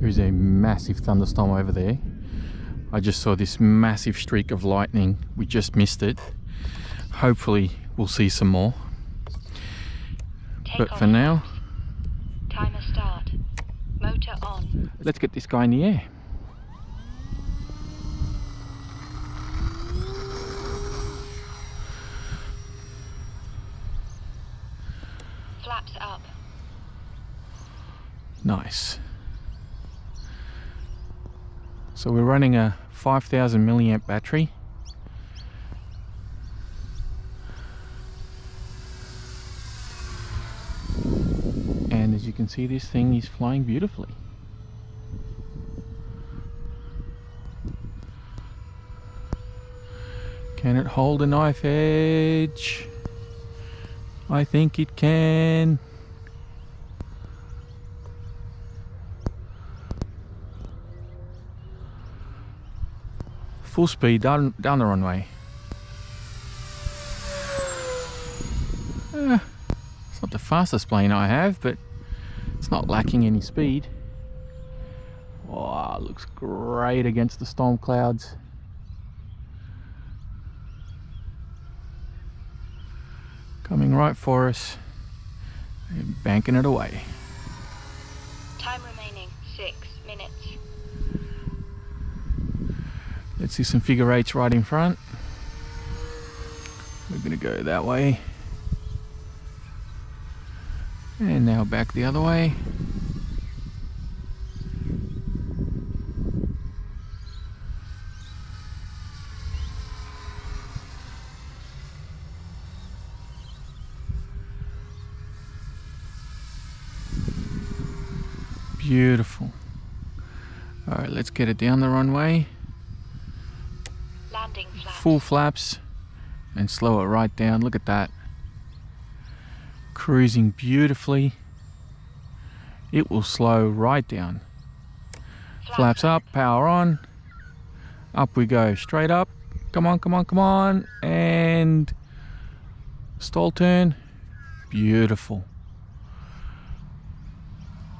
There's a massive thunderstorm over there. I just saw this massive streak of lightning. We just missed it. Hopefully we'll see some more. Take But for now, Timer start. Motor on. let's get this guy in the air. Flaps up. Nice. So we're running a 5000 milliamp battery. And as you can see, this thing is flying beautifully. Can it hold a knife edge? I think it can. Full speed down down the runway. Eh, it's not the fastest plane I have, but it's not lacking any speed. Wow, looks great against the storm clouds. Coming right for us and banking it away. Time remaining six minutes. Let's see some figure eights right in front. We're going to go that way. And now back the other way. Beautiful. All right, let's get it down the runway. Full flaps and slow it right down. Look at that. Cruising beautifully. It will slow right down. Flaps up, power on. Up we go, straight up. Come on, come on, come on. And stall turn. Beautiful.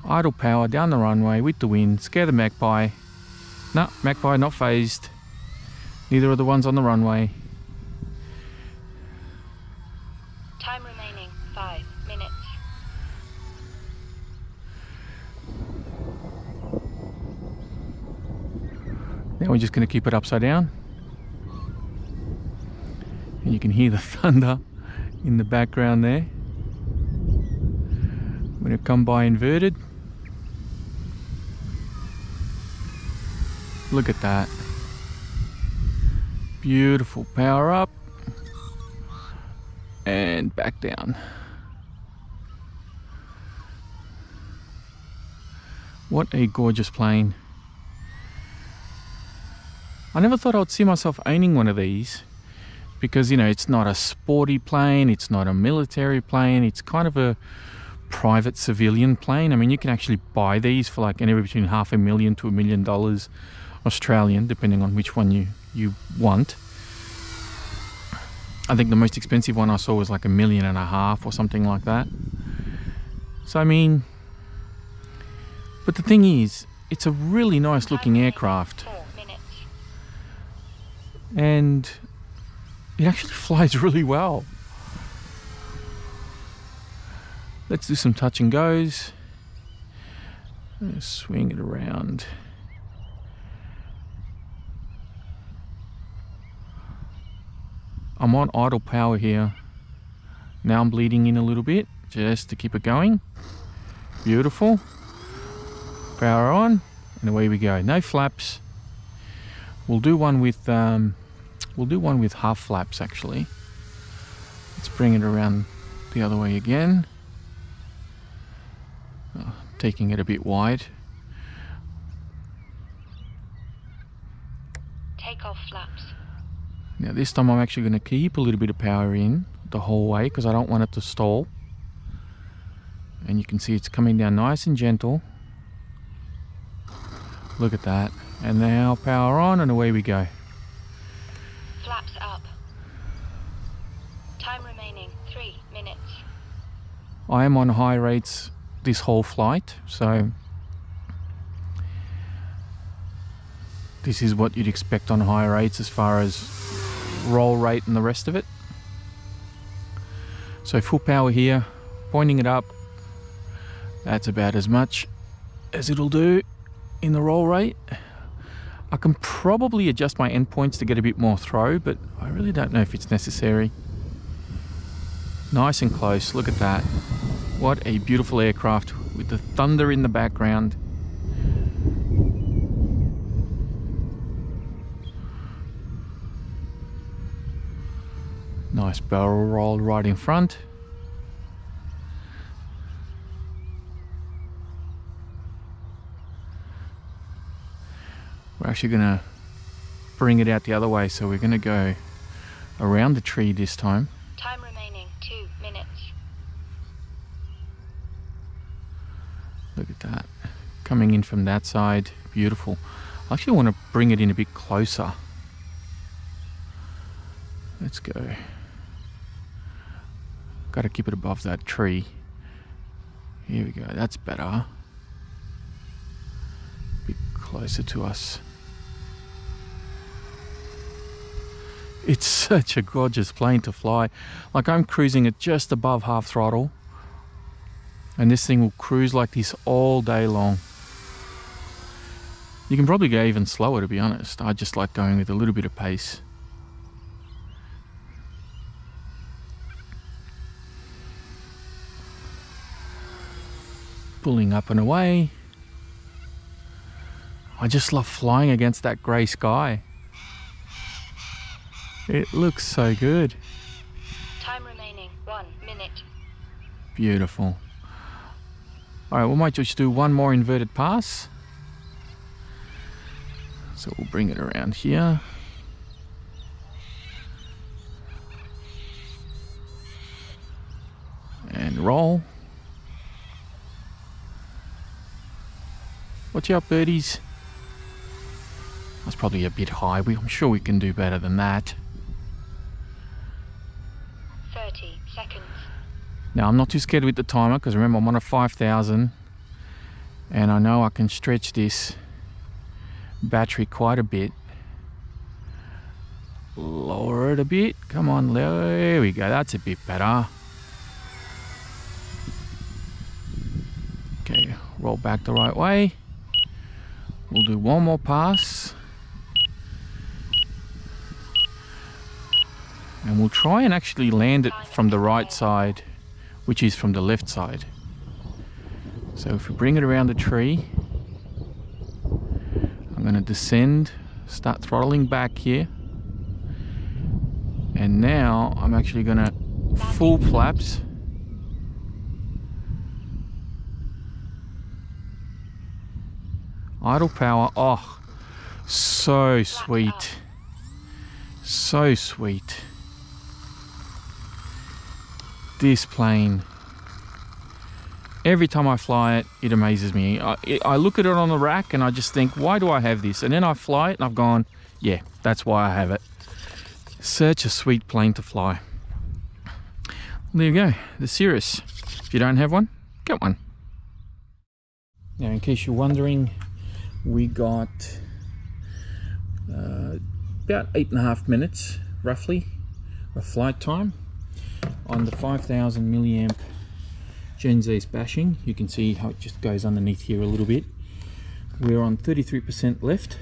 Idle power down the runway with the wind. Scare the magpie. No, magpie not fazed. Neither are the ones on the runway. Time remaining five minutes. Now we're just going to keep it upside down. And you can hear the thunder in the background there. I'm going to come by inverted. Look at that. Beautiful. Power up. And back down. What a gorgeous plane. I never thought I'd see myself owning one of these because, you know, it's not a sporty plane, it's not a military plane, it's kind of a private civilian plane. I mean, you can actually buy these for like anywhere between half a million to a million dollars Australian, depending on which one you, you want. I think the most expensive one I saw was like a million and a half or something like that. So, I mean, but the thing is, it's a really nice looking aircraft. And it actually flies really well. Let's do some touch and goes. Swing it around. I'm on idle power here. Now I'm bleeding in a little bit just to keep it going. Beautiful. Power on, and away we go. No flaps. We'll do one with um, we'll do one with half flaps actually. Let's bring it around the other way again. Oh, taking it a bit wide. Take off flaps. Now this time I'm actually going to keep a little bit of power in the whole way because I don't want it to stall. And you can see it's coming down nice and gentle. Look at that. And now power on and away we go. Flaps up. Time remaining three minutes. I am on high rates this whole flight, so this is what you'd expect on high rates as far as roll rate and the rest of it. So full power here, pointing it up. That's about as much as it'll do in the roll rate. I can probably adjust my endpoints to get a bit more throw, but I really don't know if it's necessary. Nice and close, look at that. What a beautiful aircraft with the thunder in the background. Nice barrel roll right in front. We're actually going to bring it out the other way, so we're going to go around the tree this time. Time remaining two minutes. Look at that. Coming in from that side, beautiful. I actually want to bring it in a bit closer. Let's go. Got to keep it above that tree. Here we go, that's better. Bit closer to us. It's such a gorgeous plane to fly. Like I'm cruising at just above half throttle and this thing will cruise like this all day long. You can probably go even slower to be honest. I just like going with a little bit of pace. Pulling up and away. I just love flying against that grey sky. It looks so good. Time remaining one minute. Beautiful. All right, we might just do one more inverted pass. So we'll bring it around here. And roll. Watch out, birdies. That's probably a bit high. We, I'm sure we can do better than that. 30 seconds. Now I'm not too scared with the timer because remember I'm on a 5000 and I know I can stretch this battery quite a bit. Lower it a bit. Come on, there we go. That's a bit better. Okay, roll back the right way. We'll do one more pass. And we'll try and actually land it from the right side, which is from the left side. So if we bring it around the tree, I'm going to descend, start throttling back here. And now I'm actually going to full flaps. Idle power, oh, so sweet. So sweet. This plane every time I fly it, it amazes me. I, I, look at it on the rack and I just think, why do I have this? And then I fly it and I've gone, yeah, that's why I have it. Such a sweet plane to fly. There you go, the Cirrus. If you don't have one, get one. Now, in case you're wondering, we got uh, about eight and a half minutes, roughly, of flight time on the 5000 milliamp Gens Ace bashing. You can see how it just goes underneath here a little bit. We're on 33% left,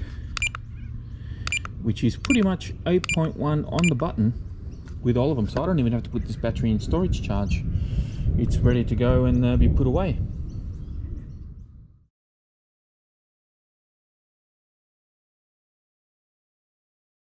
which is pretty much 8.1 on the button with all of them. So I don't even have to put this battery in storage charge. It's ready to go and uh, be put away.